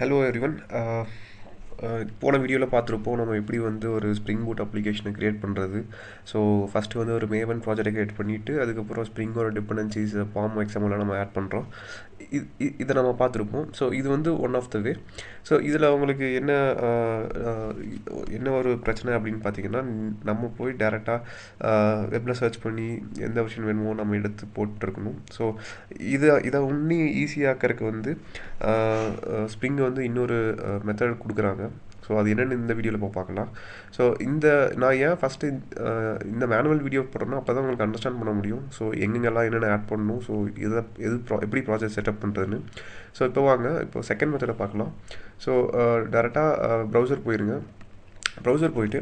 hello everyone uh, போன வீடியோவில் பார்த்துருப்போம் நம்ம எப்படி வந்து ஒரு ஸ்ப்ரிங் பூட் அப்ளிகேஷனை க்ரியேட் பண்ணுறது ஸோ ஃபஸ்ட்டு வந்து ஒரு மேவன் ப்ராஜெக்ட் க்ரியேட் பண்ணிவிட்டு அதுக்கப்புறம் ஸ்ப்ரிங்கோட டிபெண்டன்சிஸ் ஃபார்ம் எக்ஸாம்பிளாக நம்ம ஆட் பண்ணுறோம் இது இ- இதை நம்ம பார்த்துருப்போம். ஸோ இது வந்து one of the way so இதில் உங்களுக்கு என்ன என்ன ஒரு பிரச்சனை அப்படின்னு பார்த்தீங்கன்னா நம்ம போய் டேரெக்டாக வெப்பில் சர்ச் பண்ணி எந்த விஷயம் வேணுமோ நம்ம எடுத்து போட்டுருக்கணும். ஸோ இதை இதை இன்னும் ஈஸியாக்கிறதுக்கு வந்து ஸ்ப்ரிங் வந்து இன்னொரு மெத்தட் கொடுக்குறாங்க. ஸோ அது என்னென்னு இந்த வீடியோவில் போய் பார்க்கலாம். ஸோ இந்த நான் ஏன் ஃபஸ்ட்டு இந்த மேனுவல் வீடியோ போடுறேன்னா அப்போ தான் உங்களுக்கு அண்டர்ஸ்டாண்ட் பண்ண முடியும். ஸோ எங்கெங்கெல்லாம் என்னென்ன ஆட் பண்ணணும். ஸோ இதை எது ப்ரா எப்படி ப்ராஜெக்ட் செட்டப் பண்ணுறதுன்னு ஸோ இப்போ வாங்க. இப்போ செகண்ட் மெத்தடை பார்க்கலாம். ஸோ டேரெக்டாக ப்ரௌசர் போயிருங்க. ப்ரௌசர் போயிட்டு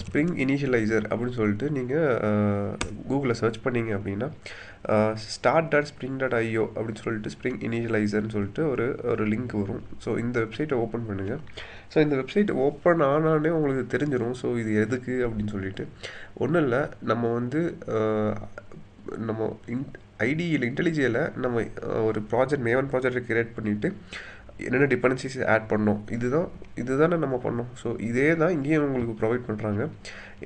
ஸ்ப்ரிங் இனிஷியலைசர் அப்படின்னு சொல்லிட்டு நீங்கள் கூகுளில் சர்ச் பண்ணீங்க அப்படின்னா ஸ்டார்ட் டாட் ஸ்ப்ரிங் டாட் ஐயோ அப்படின்னு சொல்லிட்டு ஸ்ப்ரிங் இனிஷியலைசர்னு சொல்லிட்டு ஒரு ஒரு லிங்க் வரும். ஸோ இந்த வெப்சைட்டை ஓப்பன் பண்ணுங்கள் ஸோ இந்த வெப்சைட் ஓப்பன் ஆனானே உங்களுக்கு தெரிஞ்சிடும் ஸோ இது எதுக்கு அப்படின்னு சொல்லிட்டு. ஒன்றும் இல்லை. நம்ம வந்து நம்ம இன் ஐடியில் இன்டெலிஜியில் நம்ம ஒரு ப்ராஜெக்ட் மேவன் ப்ராஜெக்ட் கிரியேட் பண்ணிவிட்டு என்னென்ன டிபெண்டன்சிஸ் ஆட் பண்ணோம் இதுதான் இதுதானே நம்ம பண்ணோம். ஸோ இதே தான் இங்கேயும் உங்களுக்கு ப்ரொவைட் பண்ணுறாங்க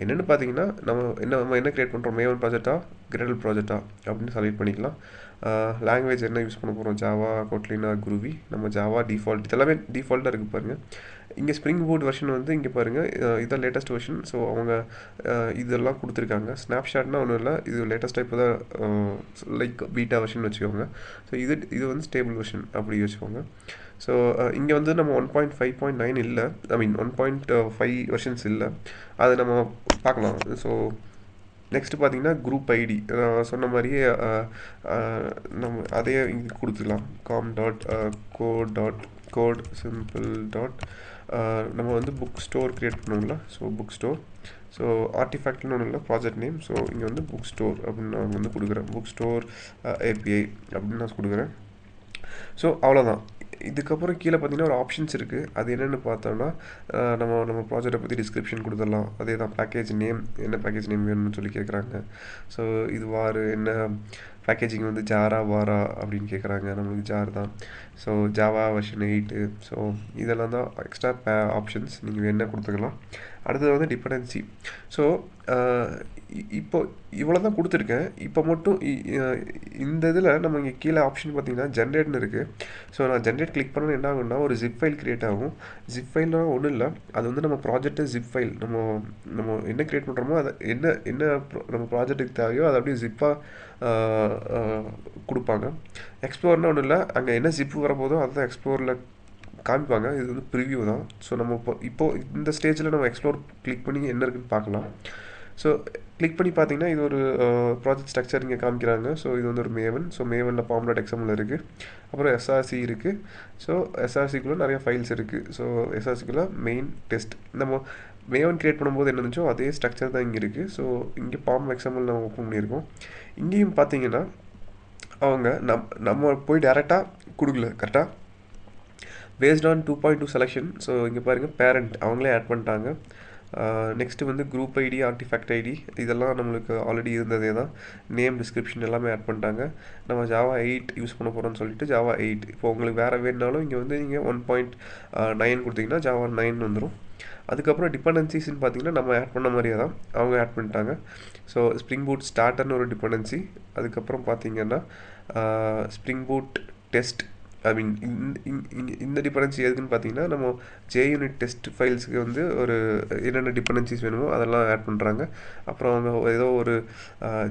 என்னென்னு பார்த்தீங்கன்னா நம்ம என்ன நம்ம என்ன கிரியேட் பண்ணுறோம் மேவன் ப்ராஜெக்டா கிரேடல் ப்ராஜெக்டா அப்படின்னு செலக்ட் பண்ணிக்கலாம். லாங்குவேஜ் என்ன யூஸ் பண்ண போகிறோம் ஜாவா கோட்லினா குருவி நம்ம ஜாவா டிஃபால்ட் இதெல்லாமே டிஃபால்ட்டாக இருக்குது பாருங்கள் இங்கே ஸ்ப்ரிங் போர்ட் வெர்ஷன் வந்து இங்கே பாருங்கள் இதான் லேட்டஸ்ட் வெர்ஷன் ஸோ அவங்க இதெல்லாம் கொடுத்துருக்காங்க. ஸ்னாப்ஷாட்னா ஒன்றும் இல்லை. இது லேட்டஸ்ட்டாக இப்போ தான் லைக் பீட்டா வெர்ஷன் வச்சுக்கோங்க. ஸோ இது இது வந்து ஸ்டேபிள் வெர்ஷன் அப்படி வச்சுக்கோங்க. ஸோ uh, இங்கே வந்து நம்ம one point five point nine இல்லை. I mean one point five versions இல்லை. அதை நம்ம பார்க்கலாம் ஸோ நெக்ஸ்ட் பார்த்தீங்கன்னா குரூப் ஐடி சொன்ன மாதிரியே uh, uh, நம்ம அதே இங்கே கொடுத்துக்கலாம் com dot code dot code simple dot நம்ம வந்து புக் ஸ்டோர் க்ரியேட் பண்ணுவோம்ல. ஸோ புக் ஸ்டோர் ஸோ ஆர்டிஃபேக்ட்னு ஒன்றும் இல்லை ப்ராஜெக்ட் நேம் ஸோ இங்கே வந்து புக் ஸ்டோர் அப்படின்னு நான் வந்து கொடுக்குறேன். புக் ஸ்டோர் ஏபிஐ அப்படின்னு நான் கொடுக்குறேன். ஸோ அவ்வளோதான் இதுக்கப்புறம் கீழே பார்த்தீங்கன்னா ஒரு ஆப்ஷன்ஸ் இருக்குது அது என்னென்னு பார்த்தோம்னா நம்ம நம்ம ப்ராஜெக்டை பற்றி டிஸ்கிரிப்ஷன் கொடுத்துடலாம். அதே தான் பேக்கேஜ் நேம் என்ன பேக்கேஜ் நேம் வேணும்னு சொல்லி கேட்குறாங்க ஸோ இது வாரு என்ன பேக்கேஜிங் வந்து ஜாரா வாரா அப்படின்னு கேட்குறாங்க நம்மளுக்கு ஜார் தான். So Java version eight so இதெல்லாம் தான் எக்ஸ்ட்ரா பே ஆப்ஷன்ஸ் நீங்கள் என்ன கொடுத்துக்கலாம். அடுத்தது வந்து டிபெண்டன்சி ஸோ இப்போ இவ்வளோ தான் கொடுத்துருக்கேன். இப்போ மட்டும் இ- இந்த இதில் நம்ம இங்கே கீழே ஆப்ஷன் பார்த்தீங்கன்னா ஜென்ரேட்னு இருக்குது ஸோ நான் ஜென்ரேட் கிளிக் பண்ணால் என்ன ஆகும்னா ஒரு ஜிப் ஃபைல் க்ரியேட் ஆகும். ஜிப் ஃபைல்னா ஒன்றும் இல்லை. அது வந்து நம்ம ப்ராஜெக்ட்டு ஜிப் ஃபைல் நம்ம நம்ம என்ன க்ரியேட் பண்ணுறோமோ அதை என்ன என்ன நம்ம ப்ராஜெக்ட்டுக்கு தேவையோ அதை அப்படியே ஜிப்பாக கொடுப்பாங்க. எக்ஸ்ப்ளோர்னால் ஒன்றும் இல்லை. அங்கே என்ன ஜிப்பு வரப்போதோ அதுதான் எக்ஸ்ப்ளோரில் காமிப்பாங்க. இது வந்து ப்ரிவியூ தான். ஸோ நம்ம இப்போ இப்போது இந்த ஸ்டேஜில் நம்ம எக்ஸ்ப்ளோர் கிளிக் பண்ணி என்ன இருக்குன்னு பார்க்கலாம். ஸோ கிளிக் பண்ணி பார்த்தீங்கன்னா இது ஒரு ப்ராஜெக்ட் ஸ்ட்ரக்சர் இங்கே காமிக்கிறாங்க. ஸோ இது வந்து ஒரு மேவன் ஸோ மேவனில் பாம்லெட் எக்ஸாம்பிள் இருக்குது அப்புறம் எஸ்ஆர்சி இருக்குது ஸோ எஸ்ஆர்சிக்குள்ளே நிறைய ஃபைல்ஸ் இருக்குது ஸோ எஸ்ஆர்சிக்குள்ளே மெயின் டெஸ்ட் நம்ம மேவன் கிரியேட் பண்ணும்போது என்ன இருந்துச்சோ அதே ஸ்ட்ரக்சர் தான் இங்கே இருக்குது ஸோ இங்கே பாம் எக்ஸாம்பிள் நம்ம ஓப்பன் பண்ணியிருக்கோம். இங்கேயும் பார்த்தீங்கன்னா அவங்க நம் நம்ம போய் டேரெக்டாக கொடுக்கல. கரெக்டாக based on two point two selection so இங்கே பாருங்கள் பேரண்ட் அவங்களே ஆட் பண்ணிட்டாங்க. நெக்ஸ்ட்டு வந்து குரூப் ஐடி ஆர்டிஃபேக்ட் ஐடி இதெல்லாம் நம்மளுக்கு ஆல்ரெடி இருந்ததே தான். நேம் டிஸ்கிரிப்ஷன் எல்லாமே ஆட் பண்ணிட்டாங்க. நம்ம ஜாவா எயிட் யூஸ் பண்ண போகிறோம்னு சொல்லிட்டு ஜாவா எயிட் இப்போ உங்களுக்கு வேறு வேணுனாலும் இங்கே வந்து நீங்கள் ஒன் பாயிண்ட் நைன் கொடுத்தீங்கன்னா ஜாவா நைன் வந்துடும் அதுக்கப்புறம் டிபெண்டன்சிஸ்ன்னு பார்த்தீங்கன்னா நம்ம ஆட் பண்ண மாதிரியே தான். அவங்க ஆட் பண்ணிட்டாங்க. ஸோ ஸ்ப்ரிங் பூட் ஸ்டார்டர்னு ஒரு டிபெண்டன்சி அதுக்கப்புறம் பார்த்தீங்கன்னா Spring Boot test I mean இந்த டிபெண்டன்சி எதுக்குன்னு பார்த்தீங்கன்னா நம்ம ஜே யூனிட் டெஸ்ட் ஃபைல்ஸுக்கு வந்து ஒரு என்னென்ன டிபெண்டன்சிஸ் வேணுமோ அதெல்லாம் ஆட் பண்ணுறாங்க அப்புறம் அவங்க ஏதோ ஒரு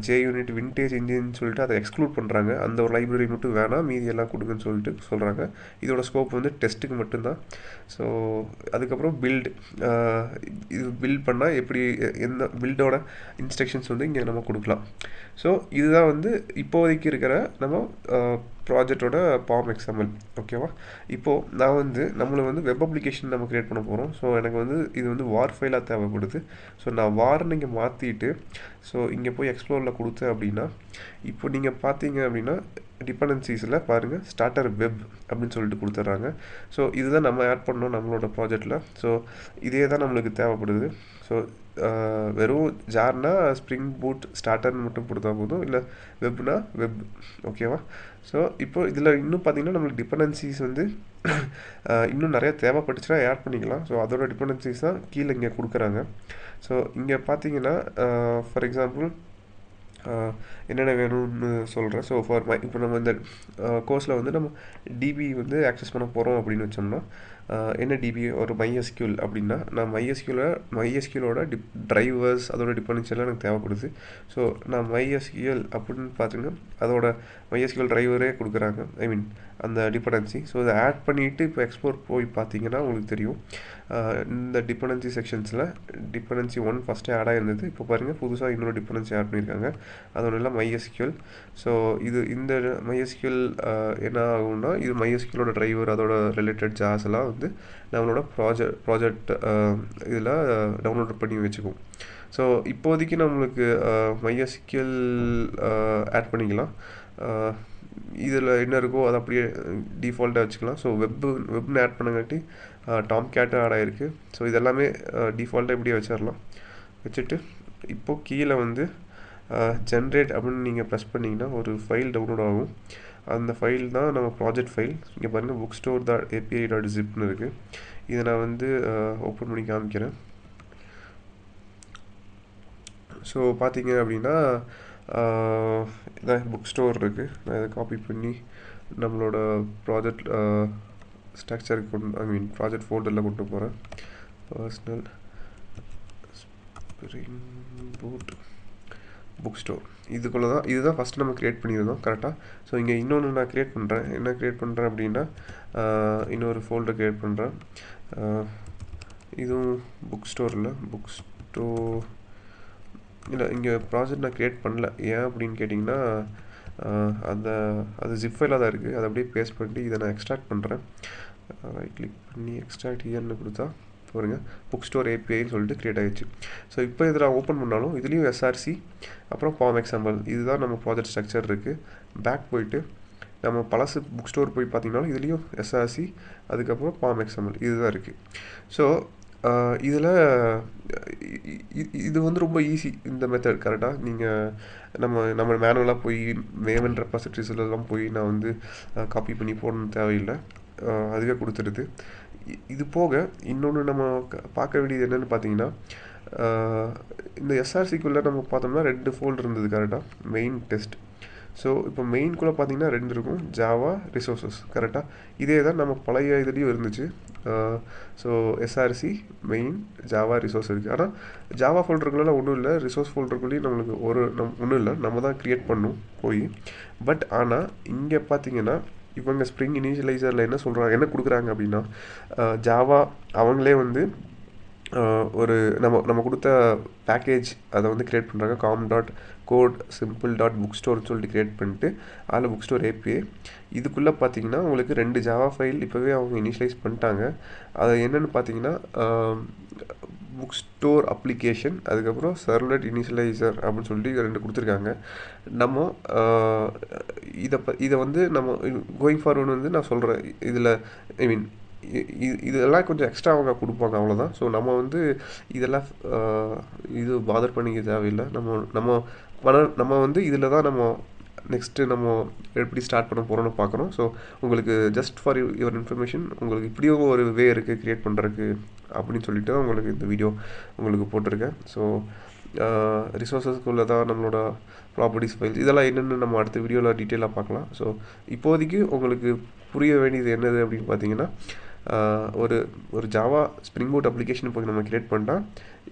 ஜே யூனிட் விண்டேஜ் இன்ஜின் சொல்லிட்டு அதை எக்ஸ்க்ளூட் பண்ணுறாங்க அந்த ஒரு லைப்ரரி மட்டும் வேணாம் மீதி எல்லாம் கொடுங்கன்னு சொல்லிட்டு சொல்கிறாங்க இதோட ஸ்கோப் வந்து டெஸ்ட்டுக்கு மட்டும்தான். ஸோ அதுக்கப்புறம் பில்ட் இது பில்ட் பண்ணால் எப்படி எந்த பில்டோட இன்ஸ்ட்ரக்ஷன்ஸ் வந்து இங்கே நம்ம கொடுக்கலாம். ஸோ இதுதான் வந்து இப்போதைக்கு இருக்கிற நம்ம ப்ராஜெக்டோட பாம் எக்ஸாம்பிள் ஓகேவா இப்போது நான் வந்து நம்மளை வந்து வெப் அப்ளிகேஷன் நம்ம க்ரியேட் பண்ண போகிறோம் ஸோ எனக்கு வந்து இது வந்து வார் ஃபைலாக தேவைப்படுது. ஸோ நான் வார்னு இங்கே மாற்றிட்டு ஸோ இங்கே போய் எக்ஸ்ப்ளோரில் கொடுத்தேன் அப்படின்னா இப்போ நீங்கள் பார்த்தீங்க அப்படின்னா டிபெண்டன்சிஸில் பாருங்கள் ஸ்டார்டர் வெப் அப்படின்னு சொல்லிட்டு கொடுத்துட்றாங்க. ஸோ இதுதான் நம்ம ஆட் பண்ணோம் நம்மளோட ப்ராஜெக்டில் ஸோ இதே தான் நம்மளுக்கு தேவைப்படுது. ஸோ வெறும் ஜார்னா ஸ்ப்ரிங் பூட் ஸ்டார்டர்னு மட்டும் கொடுத்தா போதும். இல்லை வெப்னா வெப் ஓகேவா ஸோ இப்போ இதில் இன்னும் பார்த்தீங்கன்னா நம்மளுக்கு டிபெண்டன்சிஸ் வந்து இன்னும் நிறைய தேவைப்பட்டுச்சுன்னா ஆட் பண்ணிக்கலாம். ஸோ அதோட டிபெண்டன்சிஸ் தான் கீழே இங்கே கொடுக்குறாங்க. ஸோ இங்கே பார்த்தீங்கன்னா ஃபார் எக்ஸாம்பிள் என்னென்ன வேணும்னு சொல்கிறேன் ஸோ ஃபார் மை இப்போ நம்ம இந்த கோர்ஸில் வந்து நம்ம டிபி வந்து ஆக்சஸ் பண்ண போகிறோம் அப்படின்னு வச்சோம்னா என்ன டிபி ஒரு மைஎஸ்கியூல் அப்படின்னா நான் மைஎஸ்கியூல மைஎஸ்கியூலோட டிப் டிரைவர்ஸ் அதோட டிபெண்டன்சி எனக்கு தேவைப்படுது. ஸோ நான் மைஎஸ்கியூஎல் அப்படின்னு பார்த்துங்க அதோட மைஎஸ்கியூஎல் டிரைவரே கொடுக்குறாங்க. ஐ மீன் அந்த டிபெண்டன்சி ஸோ அதை ஆட் பண்ணிவிட்டு இப்போ எக்ஸ்போர்ட் போய் பார்த்தீங்கன்னா உங்களுக்கு தெரியும். இந்த டிபெண்டன்சி செக்ஷன்ஸில் டிபெண்டன்சி ஒன் ஃபஸ்ட்டே ஆட் ஆகிருந்தது இப்போ பாருங்கள் புதுசாக இன்னொரு டிபெண்டன்சி ஆட் பண்ணியிருக்காங்க. அதோட எல்லாம் மைஎஸ்கியூஎல் ஸோ இது இந்த மைஎஸ்கியூஎல் என்ன ஆகும்னா இது மைஎஸ்கியூலோட டிரைவர் அதோட ரிலேட்டட் ஜாஸ் எல்லாம் வந்து நம்மளோட ப்ராஜெக்ட் ப்ராஜெக்ட் இதில் டவுன்லோட் பண்ணி வச்சுக்குவோம். ஸோ இப்போதைக்கு நம்மளுக்கு மைஎஸ்கியூஎல் ஆட் பண்ணிக்கலாம். இதில் என்ன இருக்கோ அதை அப்படியே டிஃபால்ட்டாக வச்சுக்கலாம். ஸோ வெப்பு வெப்னு ஆட் பண்ணங்காட்டி டாம் கேட்டும் ஆட் ஆகிருக்கு ஸோ இதெல்லாமே டிஃபால்ட்டாக இப்படியே வச்சிடலாம் வச்சுட்டு இப்போது கீழே வந்து ஜென்ரேட் அப்படின்னு நீங்கள் ப்ரெஸ் பண்ணிங்கன்னா ஒரு ஃபைல் டவுன்லோட் ஆகும். அந்த ஃபைல் தான் நம்ம ப்ராஜெக்ட் ஃபைல் இங்கே பாருங்கள் book store dot API dot ஜிப்னு இருக்குது இதை நான் வந்து ஓப்பன் பண்ணி காமிக்கிறேன். ஸோ பார்த்தீங்க அப்படின்னா இதான் புக் ஸ்டோர் இருக்குது நான் இதை காப்பி பண்ணி நம்மளோட ப்ராஜெக்ட் ஸ்ட்ரக்சருக்கு கொண்டு ஐ மீன் ப்ராஜெக்ட் ஃபோல்டரில் கொண்டு போகிறேன் personal Spring Boot book store இதுக்குள்ளே தான் இதுதான் ஃபஸ்ட் நம்ம க்ரியேட் பண்ணியிருந்தோம் கரெக்டாக ஸோ இங்கே இன்னொன்று நான் க்ரியேட் பண்ணுறேன் என்ன க்ரியேட் பண்ணுறேன் அப்படின்னா இன்னொரு ஃபோல்டர் க்ரியேட் பண்ணுறேன் இதுவும் புக் ஸ்டோரில் புக் ஸ்டோர் இல்லை இங்கே ப்ராஜெக்ட் நான் க்ரியேட் பண்ணல. ஏன் அப்படின்னு கேட்டிங்கன்னா அந்த அது ஜிப் ஃபைலாக தான் இருக்குது அதை அப்படியே பேஸ்ட் பண்ணிட்டு இதை நான் எக்ஸ்ட்ராக்ட் பண்ணுறேன் ரைட் கிளிக் பண்ணி எக்ஸ்ட்ராக்ட் இயர்னு கொடுத்தா பாருங்கள் புக் ஸ்டோர் ஏபிஐன்னு சொல்லிட்டு க்ரியேட் ஆகிடுச்சு ஸோ இப்போ இதில் ஓப்பன் பண்ணாலும் இதுலேயும் எஸ்ஆர்சி அப்புறம் ஃபார்ம் எக்ஸாம்பிள் இதுதான் நம்ம ப்ராஜெக்ட் ஸ்ட்ரக்சர் இருக்குது பேக் போயிட்டு நம்ம பழசு புக் ஸ்டோர் போய் பார்த்தீங்கன்னாலும் இதுலேயும் எஸ்ஆர்சி அதுக்கப்புறம் ஃபார்ம் எக்ஸாம்பிள் இதுதான் இருக்குது ஸோ இதில் இது வந்து ரொம்ப ஈஸி இந்த மெத்தட் கரெக்டாக நீங்கள் நம்ம நம்ம மேனுவலாக போய் மேவன் ரெப்பாசிட்ரிஸ்லாம் போய் நான் வந்து காப்பி பண்ணி போடணும்னு தேவையில்லை. அதுவே கொடுத்துருது இது போக இன்னொன்று நம்ம பார்க்க வேண்டியது என்னென்னு பார்த்தீங்கன்னா இந்த எஸ்ஆர்சிக்குள்ளே நம்ம பார்த்தோம்னா ரெண்டு ஃபோல்டு இருந்தது கரெக்டாக மெயின் டெஸ்ட் ஸோ இப்போ மெயின்குள்ளே பார்த்தீங்கன்னா ரெண்டு இருக்கும் ஜாவா ரிசோர்ஸஸ் கரெக்டாக இதே தான் நம்ம பழைய இதுலேயும் இருந்துச்சு. So SRC main Java resource இருக்குது ஆனால் ஜாவா ஃபோல்டருக்குள்ளே ஒன்றும் இல்லை. ரிசோர்ஸ் ஃபோல்டருக்குள்ளேயும் நம்மளுக்கு ஒரு நம் ஒன்றும் இல்லை. நம்ம தான் க்ரியேட் பண்ணும் போய். பட் ஆனால் இங்கே பார்த்தீங்கன்னா இவங்க ஸ்ப்ரிங் இனிஷியலைசரில் என்ன சொல்கிறாங்க என்ன கொடுக்குறாங்க அப்படின்னா ஜாவா அவங்களே வந்து ஒரு நம்ம நம்ம கொடுத்த பேக்கேஜ் அதை வந்து க்ரியேட் பண்ணுறாங்க com dot code simple dot book ஸ்டோர்னு சொல்லிட்டு க்ரியேட் பண்ணிட்டு அதில் புக் ஸ்டோர் ஏபிஏ இதுக்குள்ளே பார்த்தீங்கன்னா உங்களுக்கு ரெண்டு ஜாவா ஃபைல் இப்போவே அவங்க இனிஷியலைஸ் பண்ணிட்டாங்க. அது என்னென்னு பார்த்தீங்கன்னா புக் ஸ்டோர் அப்ளிகேஷன் அதுக்கப்புறம் சர்லட் இனிஷியலைசர் அப்படின்னு சொல்லிட்டு ரெண்டு கொடுத்துருக்காங்க. நம்ம இதை ப இதை வந்து நம்ம கோயிங் ஃபார்வர்டு வந்து நான் சொல்கிறேன் இதில் ஐ மீன் இது இதெல்லாம் கொஞ்சம் எக்ஸ்ட்ரா அவங்க கொடுப்பாங்க அவ்வளோதான் ஸோ நம்ம வந்து இதெல்லாம் இது பாதர் பண்ணிக்க தேவையில்லை. நம்ம நம்ம பண நம்ம வந்து இதில் தான் நம்ம நெக்ஸ்ட்டு நம்ம எப்படி ஸ்டார்ட் பண்ண போகிறோம்னு பார்க்குறோம். ஸோ உங்களுக்கு ஜஸ்ட் ஃபார் யுவர் இன்ஃபர்மேஷன் உங்களுக்கு இப்படியும் ஒரு வே இருக்குது க்ரியேட் பண்ணுறதுக்கு அப்படின்னு சொல்லிட்டு தான் உங்களுக்கு இந்த வீடியோ உங்களுக்கு போட்டிருக்கேன். ஸோ ரிசோர்ஸஸ்க்குள்ளே தான் நம்மளோட ப்ராப்பர்ட்டிஸ் ஃபைல்ஸ் இதெல்லாம் என்னென்னு நம்ம அடுத்த வீடியோவில் டீட்டெயிலாக பார்க்கலாம். ஸோ இப்போதைக்கு உங்களுக்கு புரிய வேண்டியது என்னது அப்படின்னு பார்த்தீங்கன்னா ஒரு ஒரு ஜாவா ஸ்ப்ரிங் போட் அப்ளிகேஷன் போய் நம்ம க்ரியேட் பண்ணால்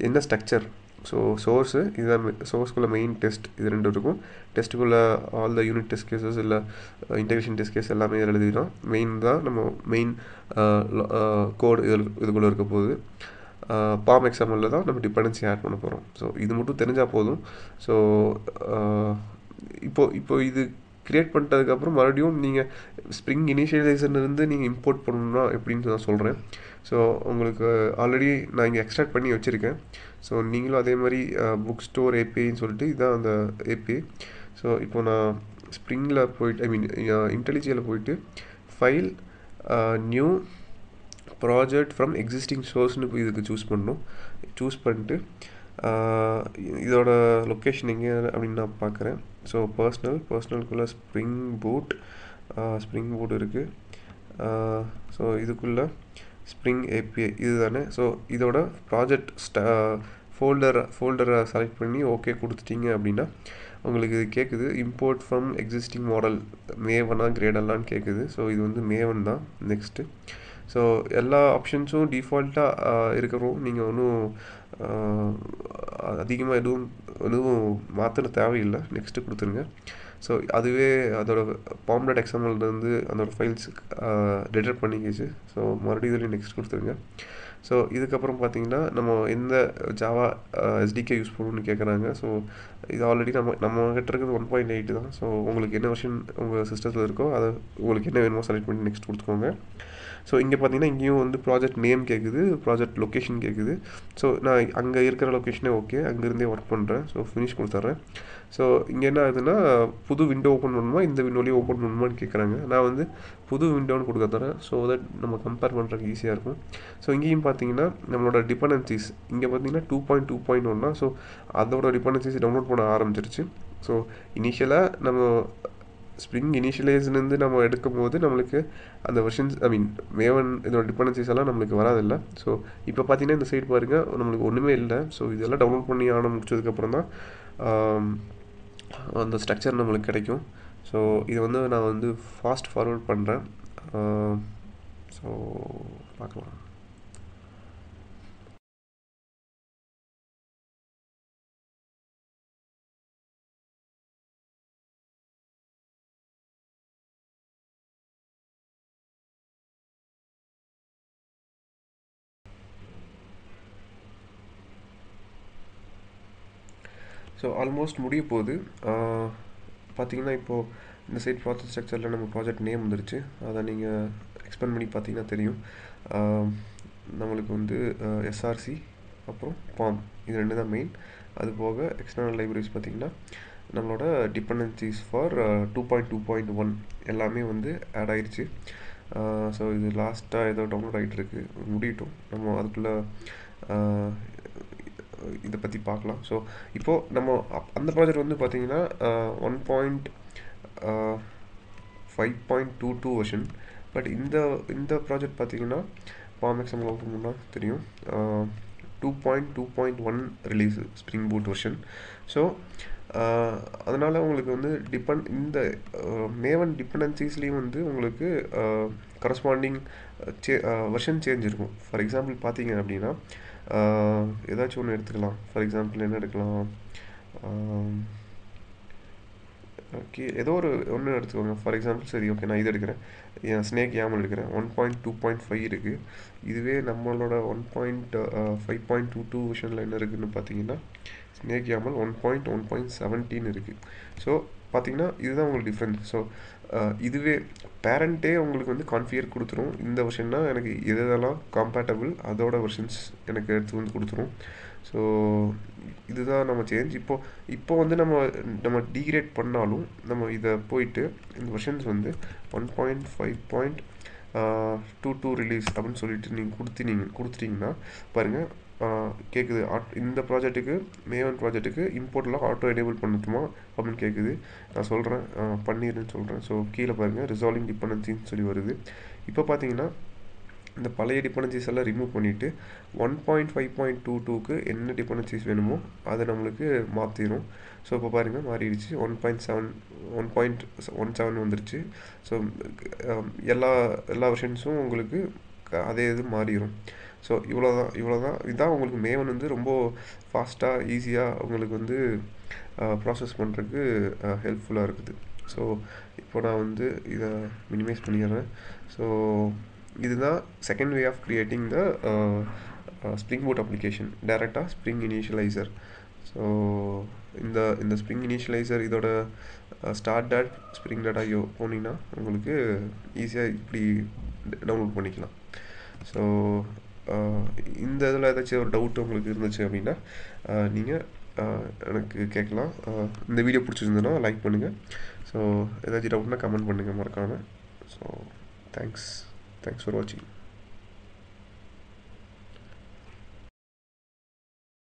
என்ன ஸ்ட்ரக்சர் ஸோ சோர்ஸு இதுதான் சோர்ஸ்க்குள்ளே மெயின் டெஸ்ட் இது ரெண்டு இருக்கும். டெஸ்ட்டுக்குள்ளே all the unit test cases இல்லை இன்டெகிரேஷன் டெஸ்ட் கேஸ் எல்லாமே இதில் எழுதிடும் மெயின் தான் நம்ம மெயின் கோடு uh, uh, இதில் இதுக்குள்ளே இருக்க போகுது. Uh, பாம் எக்ஸாம்பிளில் தான் நம்ம டிபெண்டன்சி ஆட் பண்ண போகிறோம் ஸோ இது மட்டும் தெரிஞ்சால் போதும். ஸோ இப்போது இப்போ இது க்ரியேட் பண்ணிட்டதுக்கப்புறம் மறுபடியும் நீங்கள் ஸ்ப்ரிங் இனிஷியலைசர்லேருந்து நீங்கள் இம்போர்ட் பண்ணணும்னா எப்படின்னு நான் சொல்கிறேன் ஸோ உங்களுக்கு ஆல்ரெடி நான் இங்கே எக்ஸ்ட்ராக்ட் பண்ணி வச்சுருக்கேன். ஸோ நீங்களும் அதே மாதிரி புக் ஸ்டோர் ஏபிஐன்னு சொல்லிட்டு இதுதான் அந்த ஏபிஐ ஸோ இப்போ நான் ஸ்ப்ரிங்கில் போயிட்டு ஐ மீன் இன்டெலிஜியில் போயிட்டு file new project from existing சோர்ஸ்னு இதுக்கு சூஸ் பண்ணணும். சூஸ் பண்ணிட்டு இதோட லொக்கேஷன் எங்கே அப்படின்னு நான் பார்க்குறேன் ஸோ பர்ஸ்னல் பர்ஸ்னலுக்குள்ளே ஸ்ப்ரிங் பூட் ஸ்ப்ரிங் பூட் இருக்குது ஸோ இதுக்குள்ளே ஸ்ப்ரிங் ஏபிஐ இது தானே ஸோ இதோட ப்ராஜெக்ட் ஸ்டா ஃபோல்டர் ஃபோல்டரை செலக்ட் பண்ணி ஓகே கொடுத்துட்டீங்க அப்படின்னா உங்களுக்கு இது கேட்குது இம்போர்ட் ஃப்ரம் எக்ஸிஸ்டிங் மாடல் மேவனா கிரேடெல்லான்னு கேட்குது ஸோ இது வந்து மேவன் தான். நெக்ஸ்ட்டு ஸோ எல்லா ஆப்ஷன்ஸும் டிஃபால்ட்டாக இருக்கிறோம். நீங்கள் ஒன்றும் அதிகமாக எதுவும் எதுவும் மாற்றின தேவையில்லை. நெக்ஸ்ட்டு கொடுத்துருங்க. ஸோ அதுவே அதோட பாம்லெட் எக்ஸாம்பிள்லேருந்து அதோட ஃபைல்ஸ் டெலிட் பண்ணிக்கிச்சு. ஸோ மறுபடியும் இதில் நெக்ஸ்ட் கொடுத்துருங்க. ஸோ இதுக்கப்புறம் பார்த்தீங்கன்னா நம்ம எந்த ஜாவா எஸ்டிகே யூஸ் பண்ணணும்னு கேட்குறாங்க ஸோ இது ஆல்ரெடி நம்ம நம்ம கிட்ட இருக்கிறது ஒன் பாயிண்ட் எயிட் தான். ஸோ உங்களுக்கு என்ன வெர்ஷன் உங்கள் சிஸ்டத்தில் இருக்கோ அதை உங்களுக்கு என்ன வேணுமோ செலக்ட் பண்ணி நெக்ஸ்ட் கொடுத்துக்கோங்க. ஸோ இங்கே பார்த்தீங்கன்னா இங்கேயும் வந்து ப்ராஜெக்ட் நேம் கேட்குது ப்ராஜெக்ட் லொக்கேஷன் கேட்குது ஸோ நான் அங்கே இருக்கிற லொக்கேஷனே ஓகே அங்கேருந்தே ஒர்க் பண்ணுறேன் ஸோ ஃபினிஷ் கொடுத்துட்றேன் ஸோ இங்கே என்ன ஆகுதுன்னா புது விண்டோ ஓப்பன் பண்ணணுமா இந்த விண்டோலேயே ஓப்பன் பண்ணணுமான்னு கேட்குறாங்க நான் வந்து புது விண்டோன்னு கொடுக்க தரேன் ஸோ தட் நம்ம கம்பேர் பண்ணுறதுக்கு ஈஸியாக இருக்கும். ஸோ இங்கேயும் பார்த்தீங்கன்னா நம்மளோட டிபெண்டன்சிஸ் இங்கே பார்த்தீங்கன்னா டூ பாயிண்ட் டூ பாயிண்ட் ஒன்னா ஸோ அதோட டிபெண்டன்சிஸ் டவுன்லோட் போட ஆரம்பிச்சிருச்சு. ஸோ இனிஷியலாக நம்ம ஸ்ப்ரிங் இனிஷியலைஸ்லேருந்து நம்ம எடுக்கும் போது நம்மளுக்கு அந்த வெர்ஷன்ஸ் ஐ மீன் மேவன் இதோட டிபெண்டன்சிஸ் எல்லாம் நம்மளுக்கு வராதில்ல. ஸோ இப்போ பார்த்தீங்கன்னா இந்த சைடு பாருங்கள் நம்மளுக்கு ஒன்றுமே இல்லை. ஸோ இதெல்லாம் டவுன்லோட் பண்ணி ஆன முடிச்சதுக்கப்புறம் தான் அந்த ஸ்ட்ரக்சர் நம்மளுக்கு கிடைக்கும். ஸோ இதை வந்து நான் வந்து ஃபாஸ்ட் ஃபார்வர்ட் பண்ணுறேன் ஸோ பார்க்கலாம். ஸோ ஆல்மோஸ்ட் முடிய போகுது. பார்த்தீங்கன்னா இப்போது இந்த சைட் ப்ராஜெக்ட் ஸ்ட்ரக்சரில் நம்ம ப்ராஜெக்ட் நேம் வந்துருச்சு. அதை நீங்கள் எக்ஸ்பெண்ட் பண்ணி பார்த்தீங்கன்னா தெரியும். நம்மளுக்கு வந்து எஸ்ஆர்சி அப்புறம் பாம் இது ரெண்டு தான் மெயின் அது போக எக்ஸ்டர்னல் லைப்ரரிஸ் பார்த்திங்கன்னா நம்மளோட dependencies for two point two point one எல்லாமே வந்து ஆட் ஆயிடுச்சு ஸோ இது லாஸ்ட்டாக ஏதோ டவுன்லோட் ஆகிட்டு இருக்கு முடியட்டும். நம்ம அதுக்குள்ளே இதை பற்றி பார்க்கலாம். ஸோ இப்போது நம்ம அந்த ப்ராஜெக்ட் வந்து பார்த்திங்கன்னா one point five point two two version but இந்த இந்த ப்ராஜெக்ட் பார்த்திங்கன்னா பாம் எக்ஸாம் ஓப்பன் பண்ணால் தெரியும். Two point two point one release Spring Boot version so அதனால் உங்களுக்கு வந்து டிபெண்ட் இந்த மேவன் டிபெண்டன்சிஸ்லேயும் வந்து உங்களுக்கு கரஸ்பாண்டிங் சே வெர்ஷன் சேஞ்ச் இருக்கும். ஃபார் எக்ஸாம்பிள் பார்த்தீங்க அப்படின்னா ஏதாச்சும் ஒன்று எடுத்துக்கலாம். ஃபார் எக்ஸாம்பிள் என்ன எடுக்கலாம்? ஓகே ஏதோ ஒரு ஒன்று எடுத்துக்கோங்க. ஃபார் எக்ஸாம்பிள் சரி ஓகே நான் இது எடுக்கிறேன். என் ஸ்னேக் யாமல் எடுக்கிறேன். One point two point five இருக்குது இதுவே நம்மளோட one point five point two two விஷனில் என்ன இருக்குதுன்னு பார்த்தீங்கன்னா snake YAML one point one point seventeen இருக்குது ஸோ பார்த்தீங்கன்னா இதுதான் உங்களுக்கு டிஃப்ரென்ஸ் ஸோ இதுவே பேரண்ட்டே உங்களுக்கு வந்து கான்ஃபியர் கொடுத்துரும். இந்த வெர்ஷன்னா எனக்கு எது எதெல்லாம் காம்பேட்டபிள் அதோட வெர்ஷன்ஸ் எனக்கு எடுத்து வந்து கொடுத்துரும். ஸோ இதுதான் நம்ம சேஞ்ச் இப்போது இப்போ வந்து நம்ம நம்ம டிகிரேட் பண்ணாலும் நம்ம இதை போயிட்டு இந்த வெர்ஷன்ஸ் வந்து one point five point two two release அப்படின்னு சொல்லிட்டு நீங்கள் கொடுத்து நீங்கள் கொடுத்துட்டிங்கன்னா பாருங்கள் கேட்குது ஆட் இந்த ப்ராஜெக்ட்டுக்கு மேவன் ப்ராஜெக்ட்டுக்கு இம்போர்ட்லாம் ஆட்டோ எனேபிள் பண்ணட்டுமா அப்படின்னு கேட்குது நான் சொல்கிறேன் பண்ணிடுன்னு சொல்கிறேன் ஸோ கீழே பாருங்கள் ரிசால்விங் டிபெண்டன்சின்னு சொல்லி வருது. இப்போ பார்த்தீங்கன்னா இந்த பழைய டிபெண்டன்சிஸ் எல்லாம் ரிமூவ் பண்ணிவிட்டு one point five point two டூக்கு என்ன டிபெண்டன்சிஸ் வேணுமோ அதை நம்மளுக்கு மாற்றிடும் ஸோ இப்போ பாருங்கள் மாறிடுச்சு. One point seven one point one seven வந்துருச்சு. ஸோ எல்லா எல்லா வெர்ஷன்ஸும் உங்களுக்கு அதே இது மாறிடும் ஸோ இவ்வளோ தான் இவ்வளோ தான் இதுதான் உங்களுக்கு மேவன் வந்து ரொம்ப ஃபாஸ்ட்டாக ஈஸியாக உங்களுக்கு வந்து ப்ராசஸ் பண்ணுறதுக்கு ஹெல்ப்ஃபுல்லாக இருக்குது. ஸோ இப்போ நான் வந்து இதை மினிமைஸ் பண்ணிடுறேன். ஸோ இதுதான் second way of creating the spring boot application டேரெக்டாக ஸ்ப்ரிங் இனிஷியலைசர் ஸோ இந்த இந்த ஸ்ப்ரிங் இனிஷியலைசர் இதோட start dot spring dot io போனீங்கன்னா உங்களுக்கு ஈஸியாக இப்படி டவுன்லோட் பண்ணிக்கலாம். ஸோ இந்த இதில் ஏதாச்சும் ஒரு டவுட் உங்களுக்கு இருந்துச்சு அப்படின்னா நீங்கள் எனக்கு கேட்கலாம். இந்த வீடியோ பிடிச்சிருந்ததுன்னா லைக் பண்ணுங்கள் ஸோ ஏதாச்சும் டவுட்னா கமெண்ட் பண்ணுங்கள் மறக்காமல் ஸோ தேங்க்ஸ் தேங்க்ஸ் ஃபார் வாட்சிங்